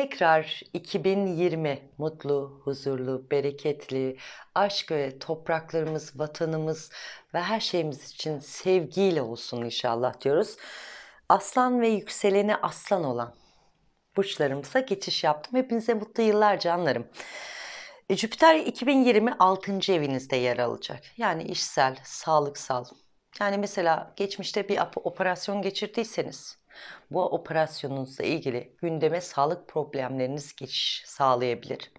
Tekrar 2020 mutlu, huzurlu, bereketli, aşk ve topraklarımız, vatanımız ve her şeyimiz için sevgiyle olsun inşallah diyoruz. Aslan ve yükseleni aslan olan burçlarımıza geçiş yaptım. Hepinize mutlu yıllar canlarım. Jüpiter 2020 6. evinizde yer alacak. Yani işsel, sağlıksal. Yani mesela geçmişte bir operasyon geçirdiyseniz bu operasyonunuzla ilgili gündeme sağlık problemleriniz geçiş sağlayabilir.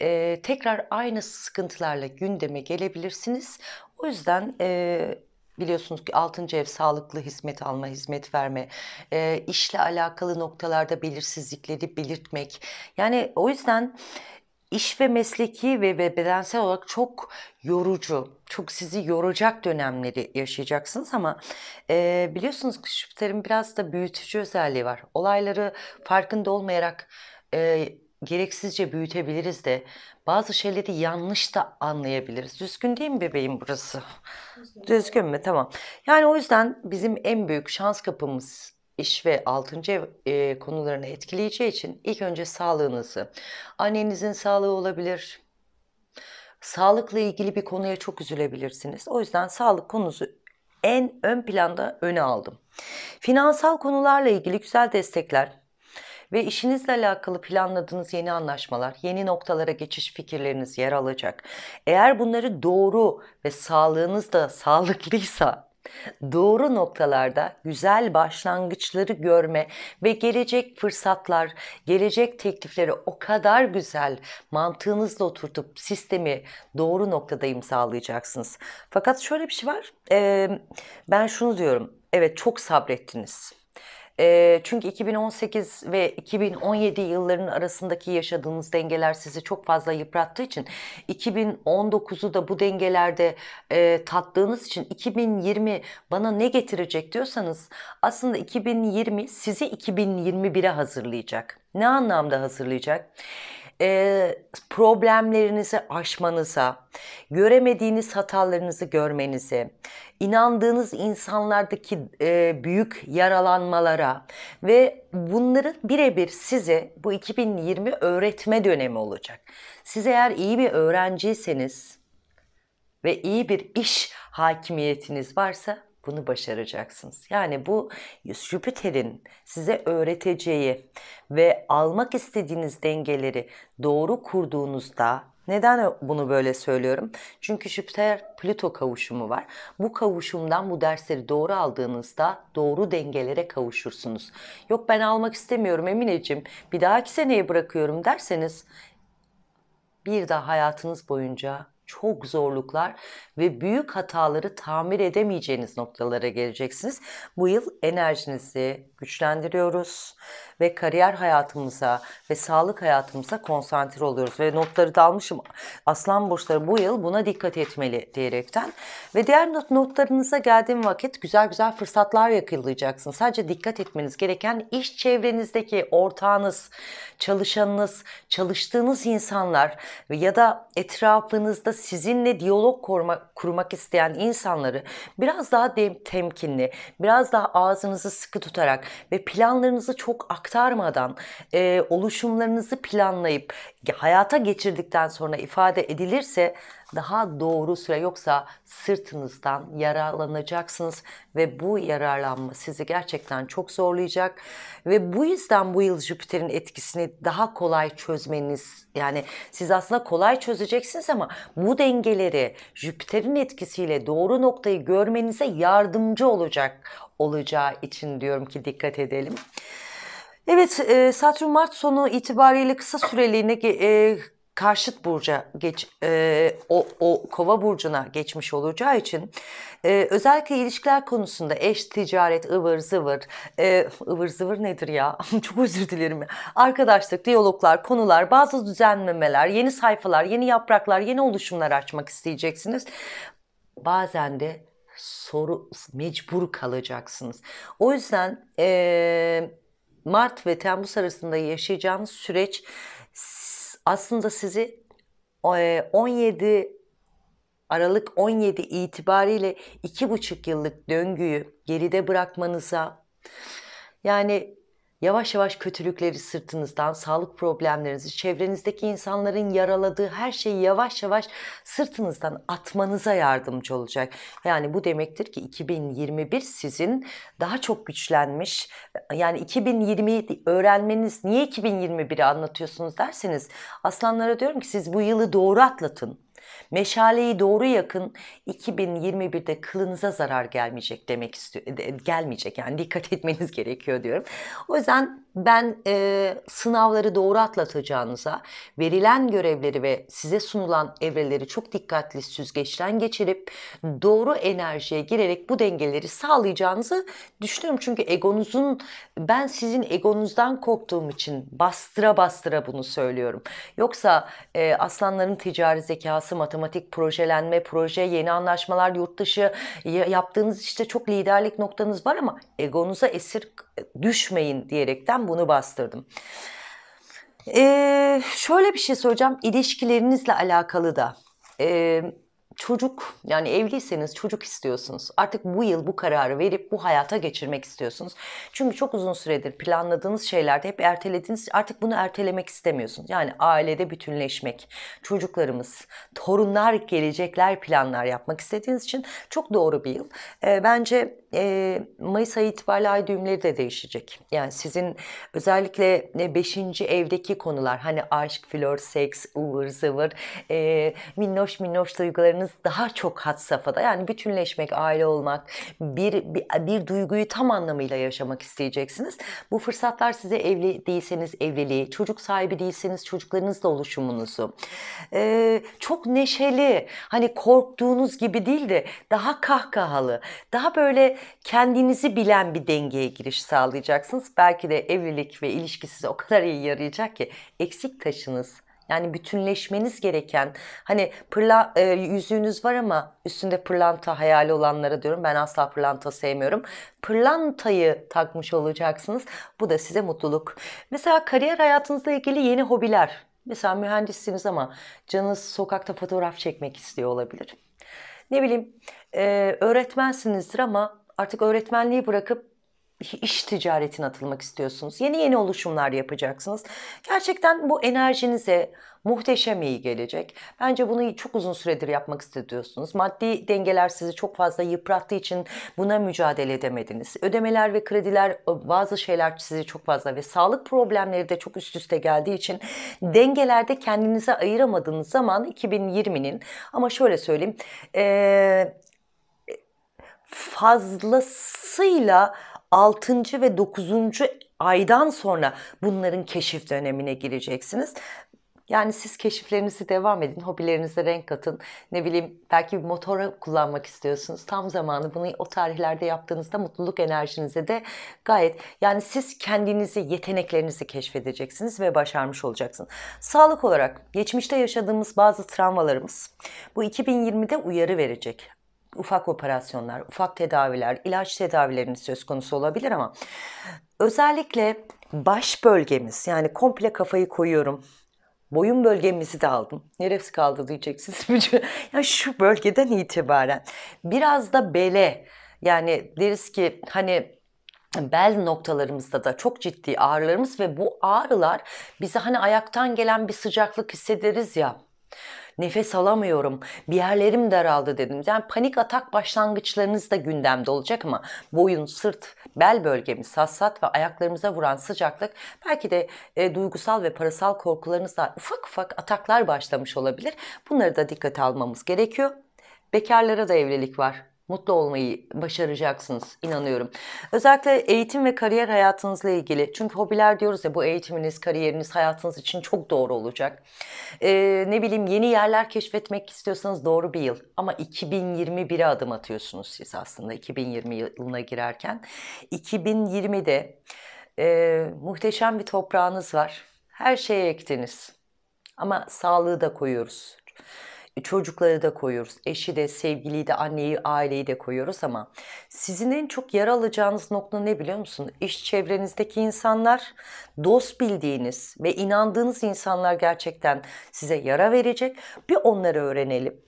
E, tekrar aynı sıkıntılarla gündeme gelebilirsiniz. O yüzden e, biliyorsunuz ki 6. ev sağlıklı hizmet alma, hizmet verme, e, işle alakalı noktalarda belirsizlikleri belirtmek. Yani o yüzden iş ve mesleki ve, ve bedensel olarak çok yorucu, çok sizi yoracak dönemleri yaşayacaksınız ama e, biliyorsunuz ki Jüpiter'in biraz da büyütücü özelliği var. Olayları farkında olmayarak e, gereksizce büyütebiliriz de bazı şeyleri yanlış da anlayabiliriz. Düzgün değil mi bebeğim burası? Düzgün mü? Tamam. Yani o yüzden bizim en büyük şans kapımız iş ve 6. ev e, konularını etkileyeceği için ilk önce sağlığınızı, annenizin sağlığı olabilir, sağlıkla ilgili bir konuya çok üzülebilirsiniz. O yüzden sağlık konusu en ön planda öne aldım. Finansal konularla ilgili güzel destekler ve işinizle alakalı planladığınız yeni anlaşmalar, yeni noktalara geçiş fikirleriniz yer alacak. Eğer bunları doğru ve sağlığınız da sağlıklıysa doğru noktalarda güzel başlangıçları görme ve gelecek fırsatlar, gelecek teklifleri o kadar güzel mantığınızla oturtup sistemi doğru noktada imzalayacaksınız. Fakat şöyle bir şey var. Ee, ben şunu diyorum. Evet çok sabrettiniz. Çünkü 2018 ve 2017 yıllarının arasındaki yaşadığınız dengeler sizi çok fazla yıprattığı için 2019'u da bu dengelerde e, tattığınız için 2020 bana ne getirecek diyorsanız aslında 2020 sizi 2021'e hazırlayacak. Ne anlamda hazırlayacak? E, problemlerinizi aşmanıza, göremediğiniz hatalarınızı görmenize, inandığınız insanlardaki e, büyük yaralanmalara ve bunları birebir size bu 2020 öğretme dönemi olacak. Siz eğer iyi bir öğrenciyseniz ve iyi bir iş hakimiyetiniz varsa bunu başaracaksınız. Yani bu Jüpiter'in size öğreteceği ve almak istediğiniz dengeleri doğru kurduğunuzda neden bunu böyle söylüyorum? Çünkü Jüpiter Plüto kavuşumu var. Bu kavuşumdan bu dersleri doğru aldığınızda doğru dengelere kavuşursunuz. Yok ben almak istemiyorum Emineciğim bir dahaki seneye bırakıyorum derseniz bir daha hayatınız boyunca çok zorluklar ve büyük hataları tamir edemeyeceğiniz noktalara geleceksiniz. Bu yıl enerjinizi güçlendiriyoruz ve kariyer hayatımıza ve sağlık hayatımıza konsantre oluyoruz. Ve notları da almışım. Aslan burçları bu yıl buna dikkat etmeli diyerekten. Ve diğer not notlarınıza geldiğim vakit güzel güzel fırsatlar yakalayacaksınız. Sadece dikkat etmeniz gereken iş çevrenizdeki ortağınız, çalışanınız, çalıştığınız insanlar ya da etrafınızda sizinle diyalog kurmak, kurmak isteyen insanları biraz daha temkinli, biraz daha ağzınızı sıkı tutarak ve planlarınızı çok aktarmadan e, oluşumlarınızı planlayıp hayata geçirdikten sonra ifade edilirse daha doğru süre yoksa sırtınızdan yararlanacaksınız ve bu yararlanma sizi gerçekten çok zorlayacak ve bu yüzden bu yıl Jüpiter'in etkisini daha kolay çözmeniz yani siz aslında kolay çözeceksiniz ama bu dengeleri Jüpiter'in etkisiyle doğru noktayı görmenize yardımcı olacak olacağı için diyorum ki dikkat edelim. Evet, e, Satürn Mart sonu itibariyle kısa süreliğine e, karşıt burca geç e, o, o kova burcuna geçmiş olacağı için e, özellikle ilişkiler konusunda eş ticaret ıvır zıvır e, ıvır zıvır nedir ya? Çok özür dilerim. Arkadaşlık diyaloglar konular bazı düzenlemeler yeni sayfalar yeni yapraklar yeni oluşumlar açmak isteyeceksiniz. Bazen de soru mecbur kalacaksınız. O yüzden eee Mart ve Temmuz arasında yaşayacağınız süreç aslında sizi 17 e, Aralık 17 itibariyle 2,5 yıllık döngüyü geride bırakmanıza yani Yavaş yavaş kötülükleri sırtınızdan, sağlık problemlerinizi, çevrenizdeki insanların yaraladığı her şeyi yavaş yavaş sırtınızdan atmanıza yardımcı olacak. Yani bu demektir ki 2021 sizin daha çok güçlenmiş. Yani 2020'yi öğrenmeniz niye 2021'i anlatıyorsunuz derseniz aslanlara diyorum ki siz bu yılı doğru atlatın. Meşaleyi doğru yakın 2021'de kılınıza zarar gelmeyecek demek istiyor. Gelmeyecek yani dikkat etmeniz gerekiyor diyorum. O yüzden ben e, sınavları doğru atlatacağınıza, verilen görevleri ve size sunulan evreleri çok dikkatli süzgeçten geçirip doğru enerjiye girerek bu dengeleri sağlayacağınızı düşünüyorum. Çünkü egonuzun, ben sizin egonuzdan korktuğum için bastıra bastıra bunu söylüyorum. Yoksa e, aslanların ticari zekası, matematik, projelenme, proje, yeni anlaşmalar, yurt dışı yaptığınız işte çok liderlik noktanız var ama egonuza esir düşmeyin diyerekten bunu bastırdım. Ee, şöyle bir şey soracağım. İlişkilerinizle alakalı da. Ee, çocuk yani evliyseniz çocuk istiyorsunuz. Artık bu yıl bu kararı verip bu hayata geçirmek istiyorsunuz. Çünkü çok uzun süredir planladığınız şeylerde hep ertelediğiniz artık bunu ertelemek istemiyorsunuz. Yani ailede bütünleşmek, çocuklarımız, torunlar gelecekler planlar yapmak istediğiniz için çok doğru bir yıl. E, bence e, Mayıs ayı itibariyle ay düğümleri de değişecek. Yani sizin özellikle 5. evdeki konular hani aşk, flör, seks, ıvır zıvır, e, minnoş minnoş duygularınız daha çok had safhada. Yani bütünleşmek, aile olmak, bir, bir, bir duyguyu tam anlamıyla yaşamak isteyeceksiniz. Bu fırsatlar size evli değilseniz evliliği, çocuk sahibi değilseniz çocuklarınızla oluşumunuzu, e, çok neşeli, hani korktuğunuz gibi değil de daha kahkahalı, daha böyle kendinizi bilen bir dengeye giriş sağlayacaksınız. Belki de evlilik ve ilişki size o kadar iyi yarayacak ki eksik taşınız yani bütünleşmeniz gereken hani pırla, e, yüzüğünüz var ama üstünde pırlanta hayali olanlara diyorum. Ben asla pırlanta sevmiyorum. Pırlantayı takmış olacaksınız. Bu da size mutluluk. Mesela kariyer hayatınızla ilgili yeni hobiler. Mesela mühendissiniz ama canınız sokakta fotoğraf çekmek istiyor olabilir. Ne bileyim e, öğretmensinizdir ama artık öğretmenliği bırakıp iş ticaretine atılmak istiyorsunuz. Yeni yeni oluşumlar yapacaksınız. Gerçekten bu enerjinize muhteşem iyi gelecek. Bence bunu çok uzun süredir yapmak istiyorsunuz. Maddi dengeler sizi çok fazla yıprattığı için buna mücadele edemediniz. Ödemeler ve krediler bazı şeyler sizi çok fazla ve sağlık problemleri de çok üst üste geldiği için dengelerde kendinize ayıramadığınız zaman 2020'nin ama şöyle söyleyeyim ee, fazlasıyla 6. ve 9. aydan sonra bunların keşif dönemine gireceksiniz. Yani siz keşiflerinizi devam edin, hobilerinize renk katın. Ne bileyim belki bir motora kullanmak istiyorsunuz. Tam zamanı bunu o tarihlerde yaptığınızda mutluluk enerjinize de gayet yani siz kendinizi, yeteneklerinizi keşfedeceksiniz ve başarmış olacaksınız. Sağlık olarak geçmişte yaşadığımız bazı travmalarımız bu 2020'de uyarı verecek ufak operasyonlar, ufak tedaviler, ilaç tedavilerinin söz konusu olabilir ama özellikle baş bölgemiz yani komple kafayı koyuyorum. Boyun bölgemizi de aldım. Neresi kaldı diyeceksiniz. yani şu bölgeden itibaren biraz da bele yani deriz ki hani bel noktalarımızda da çok ciddi ağrılarımız ve bu ağrılar bize hani ayaktan gelen bir sıcaklık hissederiz ya nefes alamıyorum, bir yerlerim daraldı dedim. Yani panik atak başlangıçlarınız da gündemde olacak ama boyun, sırt, bel bölgemiz hassat ve ayaklarımıza vuran sıcaklık belki de e, duygusal ve parasal korkularınızla ufak ufak ataklar başlamış olabilir. Bunları da dikkate almamız gerekiyor. Bekarlara da evlilik var mutlu olmayı başaracaksınız inanıyorum. Özellikle eğitim ve kariyer hayatınızla ilgili. Çünkü hobiler diyoruz ya bu eğitiminiz, kariyeriniz hayatınız için çok doğru olacak. Ee, ne bileyim yeni yerler keşfetmek istiyorsanız doğru bir yıl. Ama 2021'e adım atıyorsunuz siz aslında 2020 yılına girerken. 2020'de e, muhteşem bir toprağınız var. Her şeye ektiniz. Ama sağlığı da koyuyoruz. E, çocukları da koyuyoruz. Eşi de, sevgiliyi de, anneyi, aileyi de koyuyoruz ama sizin en çok yer alacağınız nokta ne biliyor musun? İş çevrenizdeki insanlar, dost bildiğiniz ve inandığınız insanlar gerçekten size yara verecek. Bir onları öğrenelim.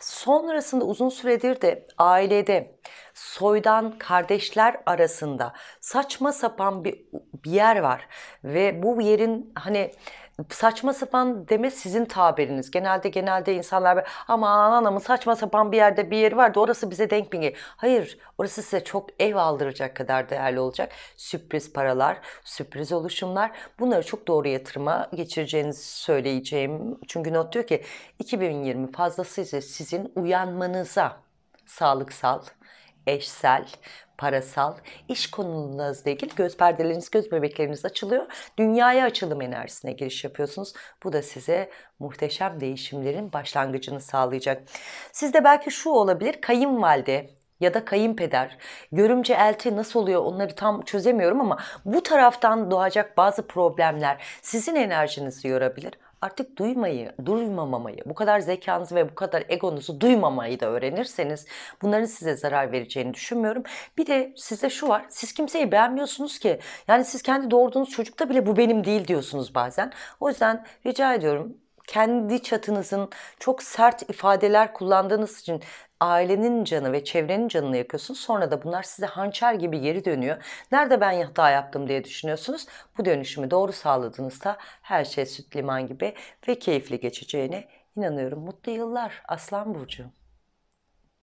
Sonrasında uzun süredir de ailede soydan kardeşler arasında saçma sapan bir, bir yer var ve bu yerin hani saçma sapan deme sizin tabiriniz. Genelde genelde insanlar böyle, aman anamın saçma sapan bir yerde bir yeri vardı orası bize denk mi? Hayır orası size çok ev aldıracak kadar değerli olacak. Sürpriz paralar, sürpriz oluşumlar bunları çok doğru yatırıma geçireceğinizi söyleyeceğim. Çünkü not diyor ki 2020 fazlasıyla sizin uyanmanıza sağlıksal, eşsel, parasal, iş konularınızla ilgili göz perdeleriniz, göz bebekleriniz açılıyor. Dünyaya açılım enerjisine giriş yapıyorsunuz. Bu da size muhteşem değişimlerin başlangıcını sağlayacak. Sizde belki şu olabilir, kayınvalide ya da kayınpeder, görümce elti nasıl oluyor onları tam çözemiyorum ama bu taraftan doğacak bazı problemler sizin enerjinizi yorabilir artık duymayı, duymamamayı, bu kadar zekanızı ve bu kadar egonuzu duymamayı da öğrenirseniz bunların size zarar vereceğini düşünmüyorum. Bir de sizde şu var, siz kimseyi beğenmiyorsunuz ki. Yani siz kendi doğurduğunuz çocukta bile bu benim değil diyorsunuz bazen. O yüzden rica ediyorum kendi çatınızın çok sert ifadeler kullandığınız için ailenin canı ve çevrenin canını yakıyorsunuz. Sonra da bunlar size hançer gibi geri dönüyor. Nerede ben hata yaptım diye düşünüyorsunuz. Bu dönüşümü doğru sağladığınızda her şey süt liman gibi ve keyifli geçeceğine inanıyorum. Mutlu yıllar Aslan Burcu.